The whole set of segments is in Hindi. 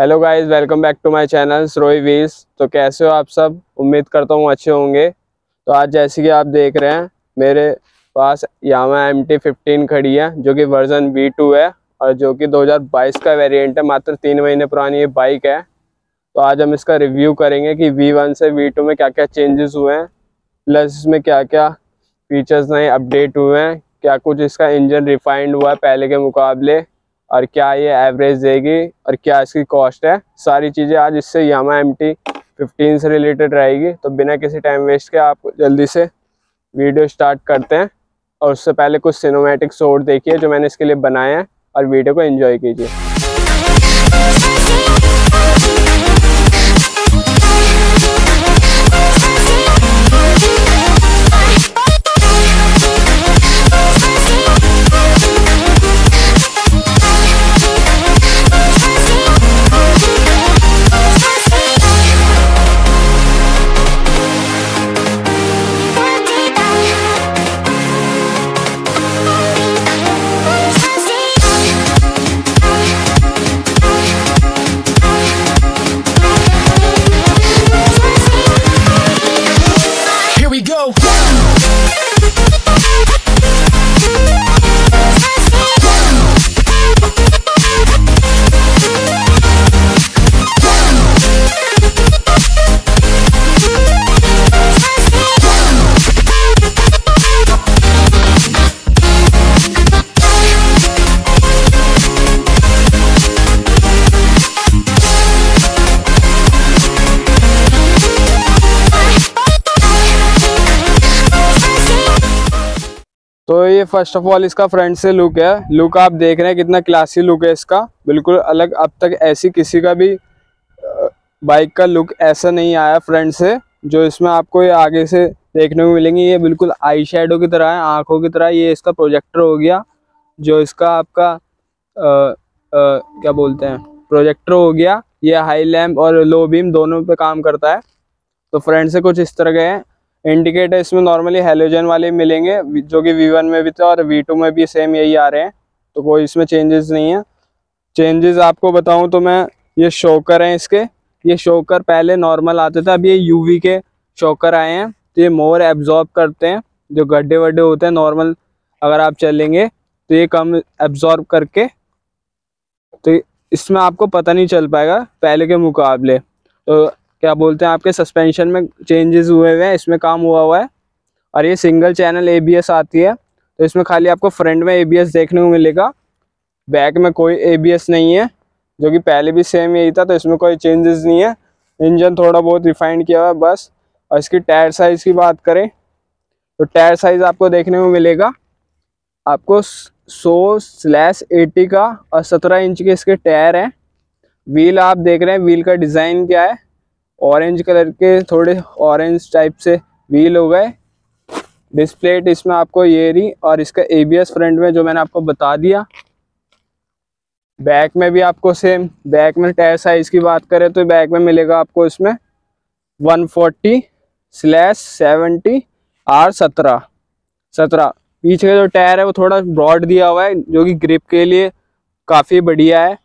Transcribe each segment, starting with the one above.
Hello guys welcome back to my channel रोई वीस तो कैसे हो आप सब? उम्मीद करता हूँ अच्छे होंगे। तो आज जैसे कि आप देख रहे हैं, मेरे पास यामा एम टी फिफ्टीन खड़ी है, जो कि वर्जन वी टू है और जो कि 2022 का वेरिएंट है, मात्र तीन महीने पुरानी ये बाइक है। तो आज हम इसका रिव्यू करेंगे कि वी वन से वी टू में क्या क्या चेंजेस हुए हैं प्लस इसमें क्या क्या फीचर्स नए अपडेट हुए हैं, क्या कुछ इसका इंजन रिफाइंड हुआ है पहले के मुकाबले। और क्या ये एवरेज देगी और क्या इसकी कॉस्ट है? सारी चीज़ें आज इससे यामा एम टी फिफ्टीन से रिलेटेड रहेगी। तो बिना किसी टाइम वेस्ट के आप जल्दी से वीडियो स्टार्ट करते हैं। और उससे पहले कुछ सिनेमैटिक शॉट देखिए जो मैंने इसके लिए बनाए हैं और वीडियो को एंजॉय कीजिए। तो ये फ़र्स्ट ऑफ़ ऑल इसका फ्रंट से लुक है। लुक आप देख रहे हैं कितना क्लासी लुक है इसका। बिल्कुल अलग अब तक ऐसी किसी का भी बाइक का लुक ऐसा नहीं आया फ्रंट से जो इसमें आपको ये आगे से देखने को मिलेंगे। ये बिल्कुल आई शेडो की तरह है आँखों की तरह। ये इसका प्रोजेक्टर हो गया जो इसका आपका आ, आ, क्या बोलते हैं प्रोजेक्टर हो गया। ये हाई लैम्प और लो बीम दोनों पे काम करता है। तो फ्रंट से कुछ इस तरह के हैं। इंडिकेटर इसमें नॉर्मली हेलोजन वाले मिलेंगे जो कि वी वन में भी थे और वी टू में भी सेम यही आ रहे हैं तो कोई इसमें चेंजेस नहीं है। चेंजेस आपको बताऊँ तो मैं, ये शोकर हैं इसके। ये शोकर पहले नॉर्मल आते थे, अब ये यूवी के शोकर आए हैं तो ये मोर एब्जॉर्ब करते हैं। जो गड्ढे वड्ढे होते हैं नॉर्मल अगर आप चलेंगे तो ये कम एब्जॉर्ब करके तो इसमें आपको पता नहीं चल पाएगा, पहले के मुकाबले। तो क्या बोलते हैं, आपके सस्पेंशन में चेंजेस हुए हुए हैं, इसमें काम हुआ हुआ है। और ये सिंगल चैनल एबीएस आती है तो इसमें खाली आपको फ्रंट में एबीएस देखने को मिलेगा बैक में कोई एबीएस नहीं है, जो कि पहले भी सेम यही था तो इसमें कोई चेंजेस नहीं है। इंजन थोड़ा बहुत रिफाइंड किया हुआ है बस। और इसकी टायर साइज़ की बात करें तो टायर साइज़ आपको देखने को मिलेगा। आपको सौ स्लैश एटी का और सत्रह इंच के इसके टायर हैं। व्हील आप देख रहे हैं व्हील का डिज़ाइन क्या है? ऑरेंज कलर के थोड़े ऑरेंज टाइप से व्हील हो गए। डिस्प्ले इसमें आपको ये रही और इसका एबीएस फ्रंट में जो मैंने आपको बता दिया। बैक में भी आपको सेम बैक में टायर साइज़ की बात करें तो बैक में मिलेगा आपको इसमें 140 फोर्टी स्लैश सेवेंटी आर सत्रह। सत्रह। पीछे का जो टायर है वो थोड़ा ब्रॉड दिया हुआ है, जो कि ग्रिप के लिए काफ़ी बढ़िया है।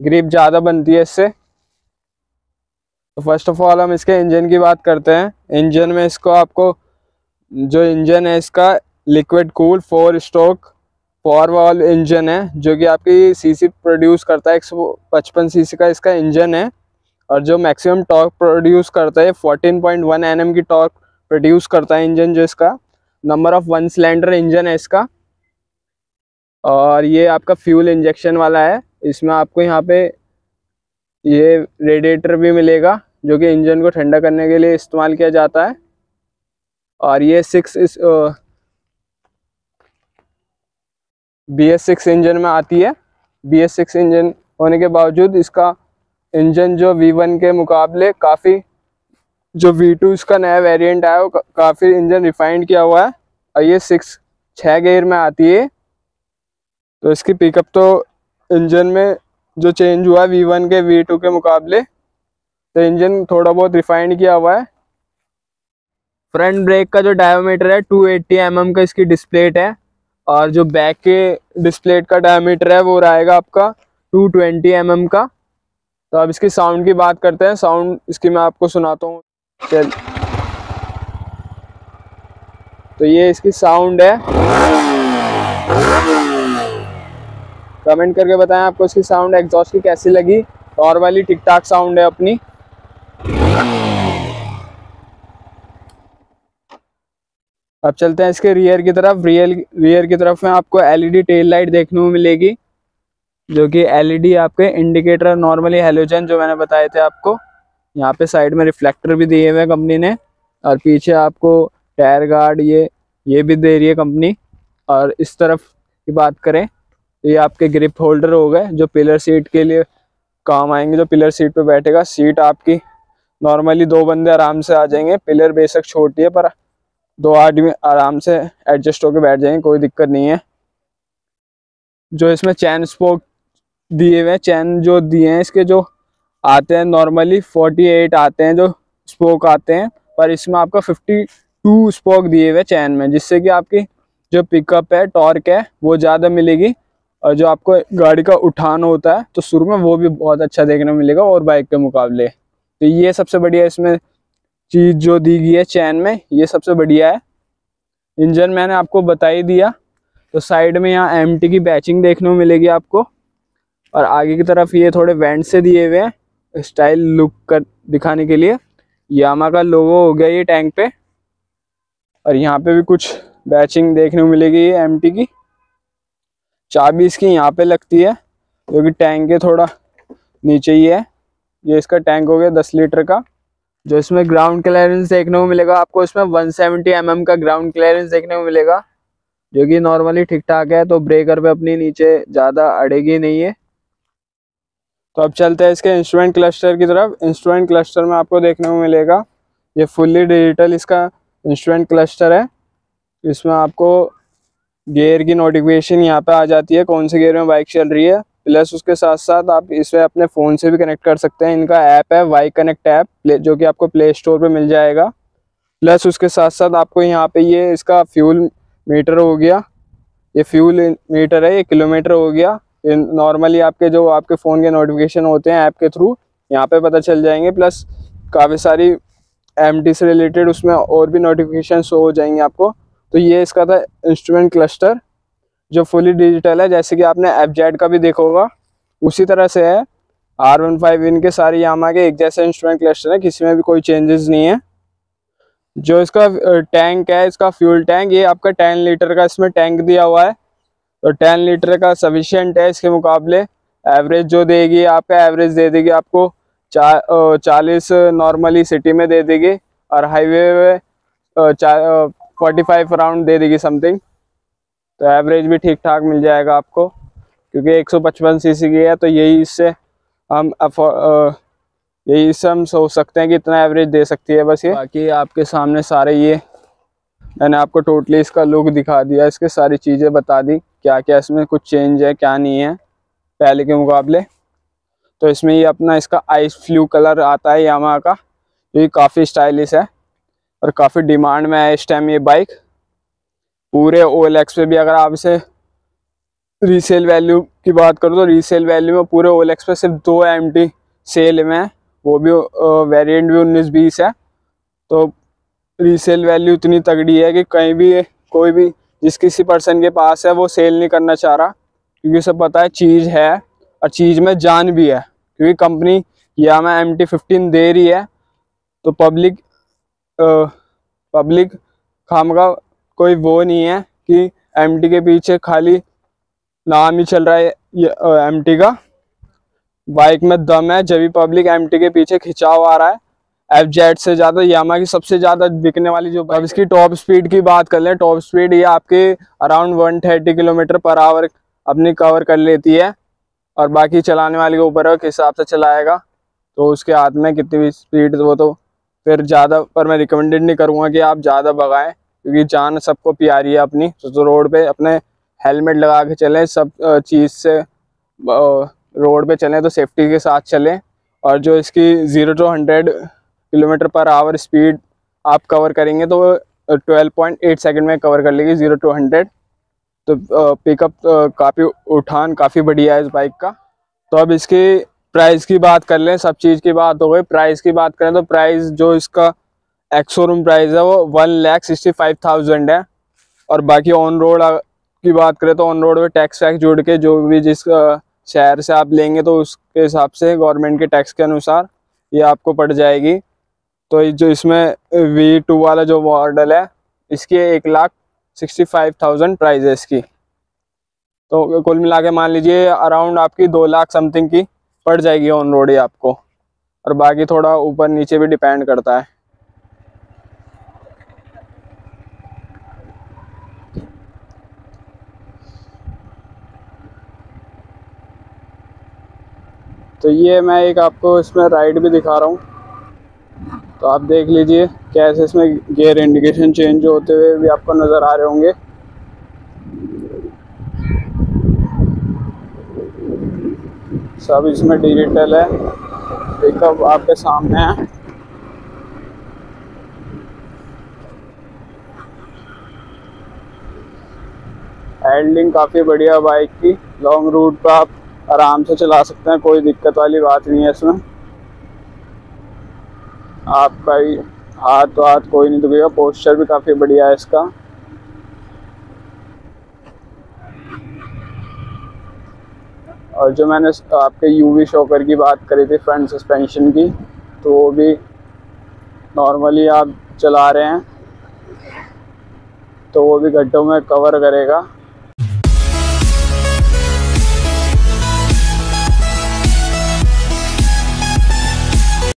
ग्रिप ज़्यादा बनती है इससे। तो फ़र्स्ट ऑफ़ ऑल हम इसके इंजन की बात करते हैं। इंजन में इसको आपको जो इंजन है इसका liquid cool four stroke four valve engine है, जो कि आपकी सीसी प्रोड्यूस करता है। एक सौ पचपन सी का इसका इंजन है और जो मैक्सिमम टॉर्क प्रोड्यूस करता है फोर्टीन पॉइंट वन एन की टॉर्क प्रोड्यूस करता है इंजन जो इसका। Number of one cylinder engine है इसका। और ये आपका फ्यूल इंजेक्शन वाला है। इसमें आपको यहाँ पे ये रेडिएटर भी मिलेगा, जो कि इंजन को ठंडा करने के लिए इस्तेमाल किया जाता है। और ये सिक्स इस बी एस सिक्स इंजन में आती है। बी एस सिक्स इंजन होने के बावजूद इसका इंजन जो वी वन के मुकाबले काफ़ी, जो वी टू इसका नया वेरिएंट आया, वो काफ़ी इंजन रिफाइंड किया हुआ है। और ये सिक्स छः गेयर में आती है। तो इसकी पिकअप तो इंजन में जो चेंज हुआ है वी वन के वी टू के मुकाबले तो इंजन थोड़ा बहुत रिफाइंड किया हुआ है। फ्रंट ब्रेक का जो डायोमीटर है 280 एट्टी mm का इसकी डिस्प्लेट है, और जो बैक के डिस्प्लेट का डायोमीटर है, वो रहेगा आपका 220 ट्वेंटी mm का। तो अब इसकी साउंड की बात करते हैं। साउंड इसकी मैं आपको सुनाता हूँ। चल। तो ये इसकी साउंड है। कमेंट करके बताएँ आपको इसकी साउंड एग्जॉस्ट की कैसी लगी। नॉर्मली ठीक ठाक साउंड है अपनी। अब चलते हैं इसके रियर की तरफ़। रियर रियर की तरफ़ में आपको एलईडी टेल लाइट देखने को मिलेगी, जो कि एलईडी आपके इंडिकेटर नॉर्मली हेलोजन जो मैंने बताए थे आपको, यहाँ पे साइड में रिफ्लेक्टर भी दिए हुए हैं कंपनी ने। और पीछे आपको टायर गार्ड ये ये भी दे रही है कंपनी और इस तरफ़ की बात करें तो ये आपके ग्रिप होल्डर हो गए, जो पिलर सीट के लिए काम आएँगे, जो पिलर सीट पे बैठेगा सीट आपकी नॉर्मली दो बंदे आराम से आ जाएँगे पिलर बेशक छोटी है, पर दो आदमी आराम से एडजस्ट होकर बैठ जाएँगे, कोई दिक्कत नहीं है। जो इसमें चैन स्पोक दिए हुए हैं चैन जो दिए हैं, इसके जो आते हैं नॉर्मली 48 आते हैं, जो स्पोक आते हैं, पर इसमें आपका 52 स्पोक दिए हुए चैन में, जिससे कि आपकी जो पिकअप है टॉर्क है, वो ज़्यादा मिलेगी। और जो आपको गाड़ी का उठान होता है तो शुरू में वो भी बहुत अच्छा देखने को मिलेगा और बाइक के मुकाबले। तो ये सबसे बढ़िया इसमें चीज़ जो दी गई है चैन में, ये सबसे बढ़िया है। इंजन मैंने आपको बता ही दिया। तो साइड में यहाँ एमटी की बैचिंग देखने को मिलेगी आपको। और आगे की तरफ़ ये थोड़े वेंट से दिए हुए हैं स्टाइल लुक कर, दिखाने के लिए। यामा का लोगो हो गया ये टैंक पे। और यहाँ पे भी कुछ बैचिंग देखने को मिलेगी ये एम की। चाबी इसकी यहाँ पे लगती है, जो कि टैंक के थोड़ा नीचे ही है। ये इसका टैंक हो गया दस लीटर का, जो इसमें ग्राउंड क्लियरेंस देखने को मिलेगा। आपको इसमें 170 सेवेंटी mm का ग्राउंड क्लियरेंस देखने को मिलेगा, जो कि नॉर्मली ठीक ठाक है तो ब्रेकर पे अपनी नीचे ज़्यादा अड़ेगी नहीं है। तो अब चलते हैं इसके इंस्ट्रूमेंट क्लस्टर की तरफ़। इंस्ट्रूमेंट क्लस्टर में आपको देखने को मिलेगा, ये फुल्ली डिजिटल इसका इंस्ट्रूमेंट क्लस्टर है। इसमें आपको गियर की नोटिफिकेशन यहाँ पे आ जाती है, कौन से गियर में बाइक चल रही है प्लस उसके साथ साथ आप इसे अपने फ़ोन से भी कनेक्ट कर सकते हैं। इनका ऐप है वाई कनेक्ट ऐप जो कि आपको प्ले स्टोर पे मिल जाएगा। प्लस उसके साथ साथ आपको यहाँ पे ये इसका फ्यूल मीटर हो गया। ये फ्यूल मीटर है, ये किलोमीटर हो गया। नॉर्मली आपके जो आपके फ़ोन के नोटिफिकेशन होते हैं ऐप के थ्रू यहाँ पे पता चल जाएँगे। प्लस काफ़ी सारी एम से रिलेटेड उसमें और भी नोटिफिकेशन शो हो जाएँगे आपको। तो ये इसका था इंस्ट्रूमेंट क्लस्टर जो फुली डिजिटल है जैसे कि आपने एफ़ का भी देखा होगा। उसी तरह से है। आर वन फाइव इनके सारे यामा के एक जैसे इंस्ट्रूमेंट क्लस्टर है किसी में भी कोई चेंजेस नहीं है। जो इसका टैंक है इसका फ्यूल टैंक ये आपका टेन लीटर का इसमें टैंक दिया हुआ है। तो टेन लीटर का सफिशियंट है इसके मुकाबले। एवरेज जो देगी आपका एवरेज दे देगी आपको चा, चालीस नॉर्मली सिटी में दे देगी। और हाईवे में फोर्टी फाइव राउंड दे देगी समथिंग तो एवरेज भी ठीक ठाक मिल जाएगा आपको, क्योंकि एक सौ पचपन सी सी की है तो यही इससे हम यही इससे हम सोच सकते हैं कि इतना एवरेज दे सकती है बस ये। बाकी आपके सामने सारे ये, मैंने आपको टोटली इसका लुक दिखा दिया, इसके सारी चीज़ें बता दी क्या क्या इसमें कुछ चेंज है, क्या नहीं है, पहले के मुकाबले। तो इसमें ये अपना इसका आइस फ्लू कलर आता है यामा का ये काफ़ी स्टाइलिश है। और काफ़ी डिमांड में है इस टाइम ये बाइक पूरे ओ पे भी अगर आप इसे रीसेल वैल्यू की बात करो तो रीसेल वैल्यू में पूरे ओ पे सिर्फ़ दो एमटी सेल में है। वो भी वेरिएंट भी उन्नीस बीस है। तो रीसेल वैल्यू इतनी तगड़ी है कि कहीं भी कोई भी जिस किसी पर्सन के पास है, वो सेल नहीं करना चाह रहा। क्योंकि सब पता है चीज़ है और चीज़ में जान भी है। क्योंकि कंपनी या मैं एम टी फिफ्टीन दे रही है तो पब्लिक पब्लिक खाम का कोई वो नहीं है कि एमटी के पीछे खाली नाम ही चल रहा है एमटी का। बाइक में दम है जब भी पब्लिक एमटी के पीछे खिंचाव आ रहा है एफ़ जेड से ज़्यादा यामा की सबसे ज़्यादा बिकने वाली जो अब इसकी टॉप स्पीड की बात कर लें टॉप स्पीड ये आपके अराउंड 130 किलोमीटर पर आवर अपनी कवर कर लेती है और बाकी चलाने वाले के ऊपर है किस हिसाब से चलाएगा। तो उसके हाथ में कितनी भी स्पीड वो तो फिर ज़्यादा पर मैं रिकमेंडेड नहीं करूँगा कि आप ज़्यादा भगाएँ क्योंकि जान सबको प्यारी है अपनी। तो, रोड पे अपने हेलमेट लगा के चलें सब चीज़ से रोड पे चलें तो सेफ्टी के साथ चलें। और जो इसकी zero to hundred kilometre per hour speed आप कवर करेंगे तो ट्वेल्व पॉइंट एट सेकेंड में कवर कर लेगी ज़ीरो टू हंड्रेड तो पिकअप काफ़ी उठान काफ़ी बढ़िया है इस बाइक का। तो अब इसकी प्राइस की बात कर लें, सब चीज़ की बात हो गई। प्राइस की बात करें तो प्राइस जो इसका एक्सोरूम प्राइस है, वो one lakh sixty five thousand है। और बाकी ऑन रोड की बात करें तो ऑन रोड में टैक्स वैक्स जुड़ के जो भी जिस शहर से आप लेंगे तो उसके हिसाब से गवर्नमेंट के टैक्स के अनुसार ये आपको पड़ जाएगी। तो जो इसमें वी टू वाला जो मॉडल है, इसकी एक lakh sixty five thousand price है इसकी। तो कुल मिला के मान लीजिए अराउंड आपकी दो लाख समथिंग की पड़ जाएगी ऑन रोड ही आपको। और बाकी थोड़ा ऊपर नीचे भी डिपेंड करता है। तो ये मैं एक आपको इसमें राइड भी दिखा रहा हूँ। तो आप देख लीजिए कैसे इसमें गियर इंडिकेशन चेंज होते हुए भी आपको नज़र आ रहे होंगे। सब इसमें डिजिटल है। पिकअप आपके सामने है। हैंडलिंग काफ़ी बढ़िया बाइक की। लॉन्ग रूट पर आप आराम से चला सकते हैं, कोई दिक्कत वाली बात नहीं है इसमें। आपका हाथ तो हाथ कोई नहीं दुखेगा पोस्चर भी काफ़ी बढ़िया है इसका। और जो मैंने आपके यूवी शॉकर की बात करी थी फ्रंट सस्पेंशन की तो वो भी नॉर्मली आप चला रहे हैं। तो वो भी गड्ढों में कवर करेगा।